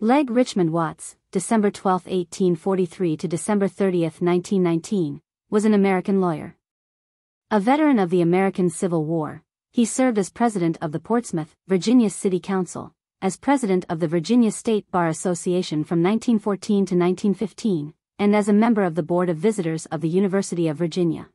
Legh Richmond Watts, December 12, 1843 to December 30, 1919, was an American lawyer. A veteran of the American Civil War, he served as president of the Portsmouth, Virginia City Council, as president of the Virginia State Bar Association from 1914 to 1915, and as a member of the Board of Visitors of the University of Virginia.